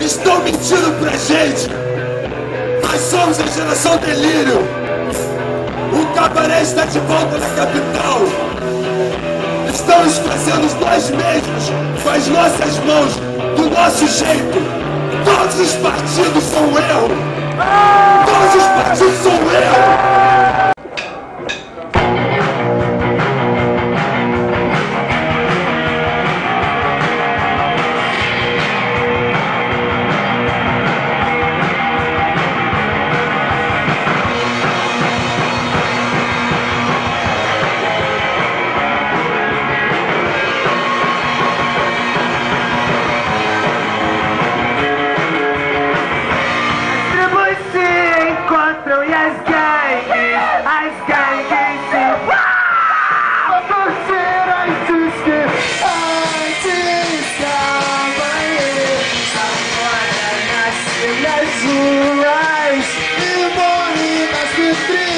Estão mentindo pra gente! Nós somos a geração delírio! O cabaré está de volta na capital! Estamos fazendo nós mesmos, com as nossas mãos, do nosso jeito! Todos os partidos são erro! Todos os partidos são erro! Nas ruas e morre nas vitrines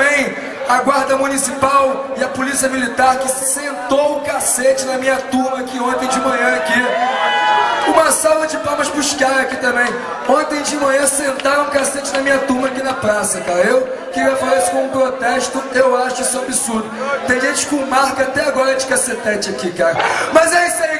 também a Guarda Municipal e a Polícia Militar que sentou o cacete na minha turma aqui ontem de manhã aqui. Uma salva de palmas pros caras aqui também. Ontem de manhã sentaram o cacete na minha turma aqui na praça, cara. Eu queria falar isso como um protesto, eu acho isso absurdo. Tem gente com marca até agora de cacetete aqui, cara. Mas é isso aí.